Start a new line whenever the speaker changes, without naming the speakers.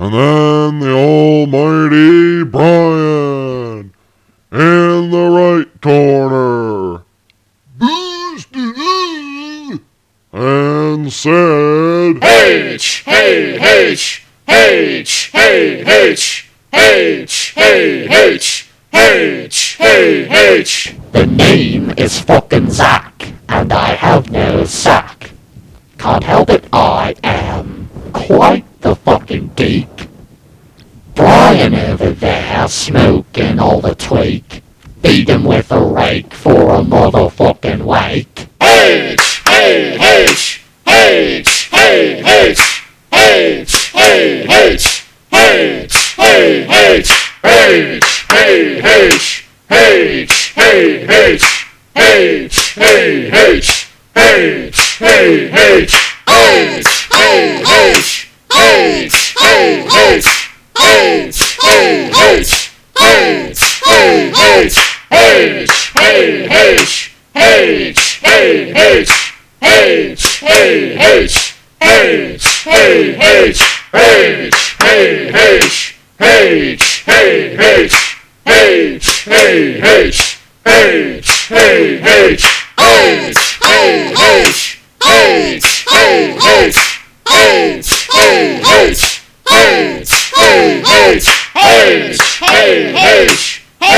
And then the almighty Brian in the right corner boosted and said,
H, hey, H, H, hey, H, H, hey, H, H, hey, H.
The name is fucking Zack, and I have no sack. Can't help it, I am quite the fucking. Brian over there smoking all the tweak. Beat him with a rake for a motherfucking wake.
H, hey, H, H, hey, H, H, hey, H, H, hey, H, H, hey, H, H, hey, H, H, hey, H, H, H, H, hey, H, H, H, H, H, H, H, H, H, H, H, H, H, H, H, H, hey, H, H, hey, H, H, hey, H, H, hey, H, H, hey, H, H, hey, H, H, hey, H, H, hey, H, H, hey,